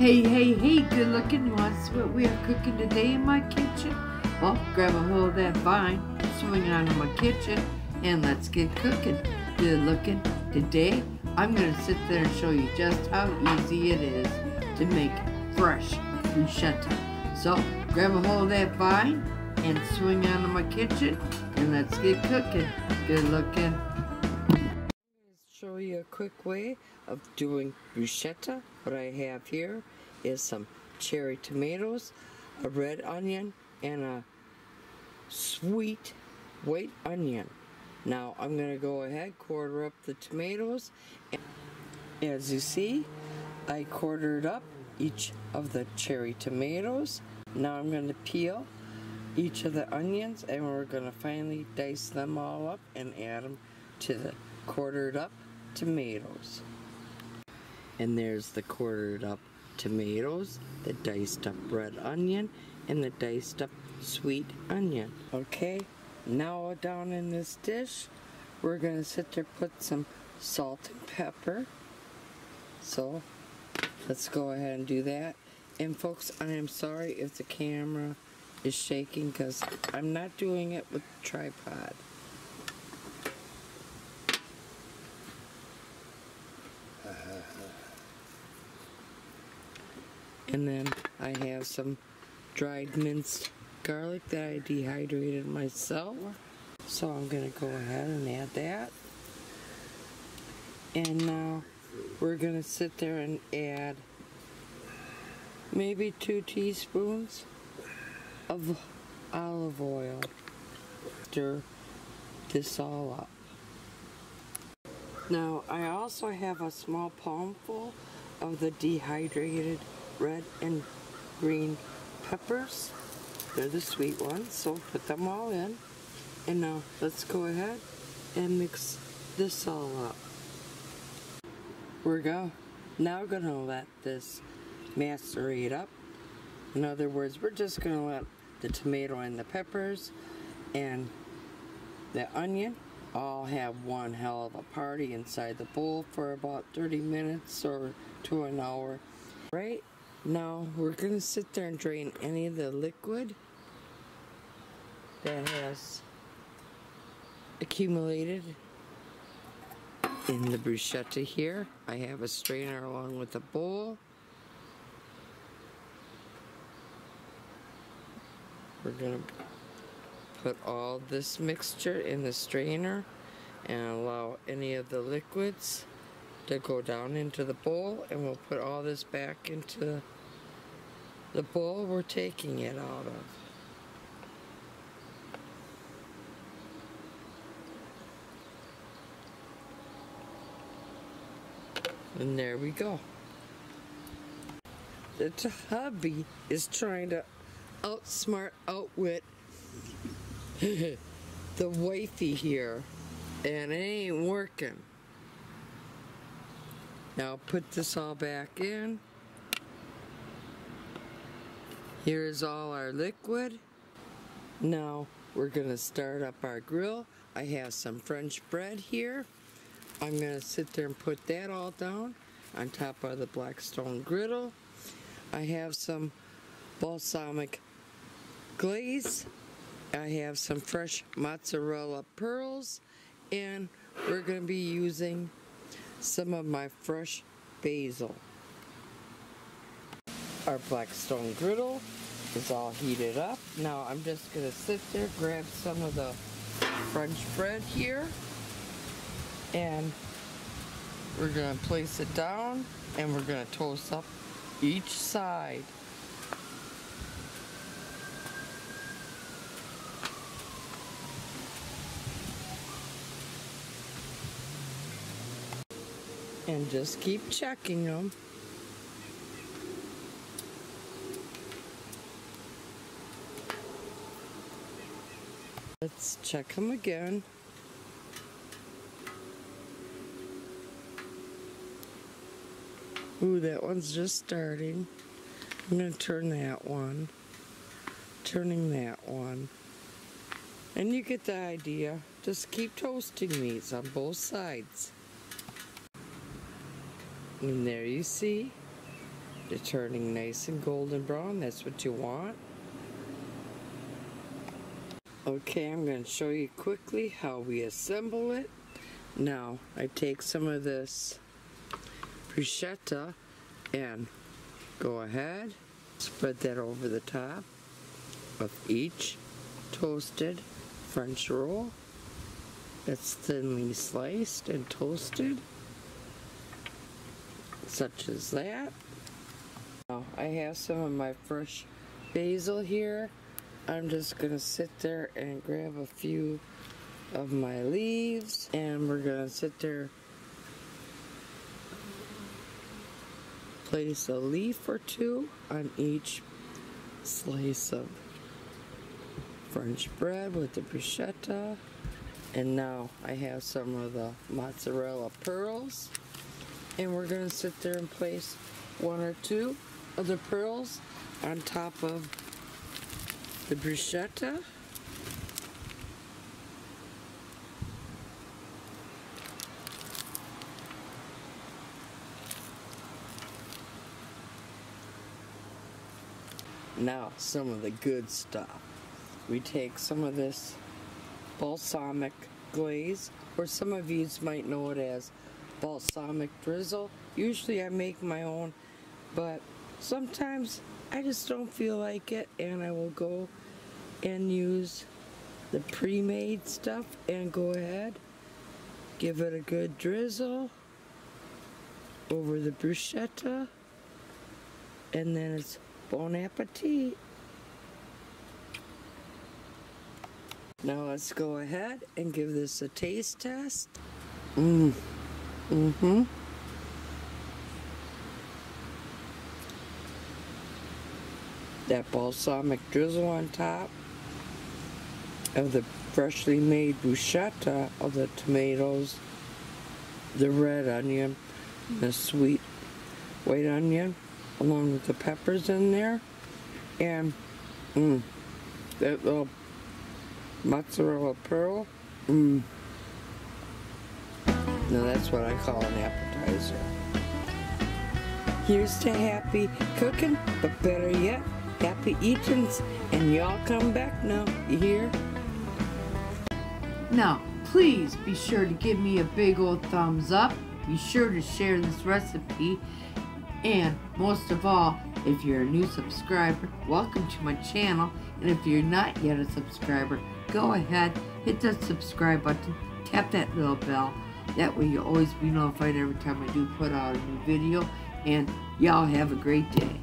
Hey, hey, hey, good looking. What's what we are cooking today in my kitchen? Well, grab a hold of that vine, swing it onto my kitchen, and let's get cooking. Good looking. Today, I'm going to sit there and show you just how easy it is to make fresh bruschetta. So, grab a hold of that vine and swing it onto my kitchen, and let's get cooking. Good looking. A quick way of doing bruschetta. What I have here is some cherry tomatoes, a red onion, and a sweet white onion. Now I'm going to go ahead, quarter up the tomatoes. As you see, I quartered up each of the cherry tomatoes. Now I'm going to peel each of the onions and we're going to finally dice them all up and add them to the quartered up tomatoes. And there's the quartered up tomatoes, the diced up red onion, and the diced up sweet onion. Okay, now down in this dish, we're gonna sit there put some salt and pepper. So, let's go ahead and do that. And folks, I am sorry if the camera is shaking because I'm not doing it with tripod. And then I have some dried minced garlic that I dehydrated myself. So I'm going to go ahead and add that. And now we're going to sit there and add maybe two teaspoons of olive oil. Stir this all up. Now I also have a small palmful of the dehydrated red and green peppers. They're the sweet ones, so put them all in. And now let's go ahead and mix this all up. We're go. Now we're gonna let this macerate up. In other words, we're just gonna let the tomato and the peppers and the onion all have one hell of a party inside the bowl for about 30 minutes or to an hour. Right now, we're going to sit there and drain any of the liquid that has accumulated in the bruschetta here. I have a strainer along with a bowl. We're going to put all this mixture in the strainer and allow any of the liquids to go down into the bowl and we'll put all this back into the bowl we're taking it out of. And there we go. The hubby is trying to outsmart, outwit the wifey here. And it ain't working. Now put this all back in. Here's all our liquid. Now we're gonna start up our grill. I have some French bread here. I'm gonna sit there and put that all down on top of the Blackstone griddle. I have some balsamic glaze. I have some fresh mozzarella pearls and we're going to be using some of my fresh basil. Our Blackstone griddle is all heated up. Now I'm just going to sit there, grab some of the French bread here, and we're going to place it down, and we're going to toast up each side. And just keep checking them. Let's check them again. Ooh, that one's just starting. I'm going to turn that one. Turning that one. And you get the idea. Just keep toasting these on both sides. And there you see They're turning nice and golden brown. That's what you want. Okay, I'm going to show you quickly how we assemble it. Now, I take some of this bruschetta and go ahead, spread that over the top of each toasted French roll that's thinly sliced and toasted, such as that. Now, I have some of my fresh basil here. I'm just going to sit there and grab a few of my leaves and we're going to sit there place a leaf or two on each slice of French bread with the bruschetta. And now I have some of the mozzarella pearls. And we're going to sit there and place one or two of the pearls on top of the bruschetta. Now, some of the good stuff. We take some of this balsamic glaze, or some of you might know it as balsamic drizzle. Usually I make my own, but sometimes I just don't feel like it, and I will go and use the pre-made stuff and go ahead, give it a good drizzle over the bruschetta, and then it's Bon appetit. Now let's go ahead and give this a taste test. Mmm. Mm-hmm. That balsamic drizzle on top of the freshly made bruschetta of the tomatoes, the red onion, the sweet white onion, along with the peppers in there. And mm, that little mozzarella pearl. Mm. Now that's what I call an appetizer. Here's to happy cooking, but better yet, happy eatings. And y'all come back now, you hear? Now, please be sure to give me a big old thumbs up. Be sure to share this recipe and most of all, if you're a new subscriber, welcome to my channel. And if you're not yet a subscriber, go ahead, hit that subscribe button, tap that little bell. That way you'll always be notified every time I do put out a new video. And y'all have a great day.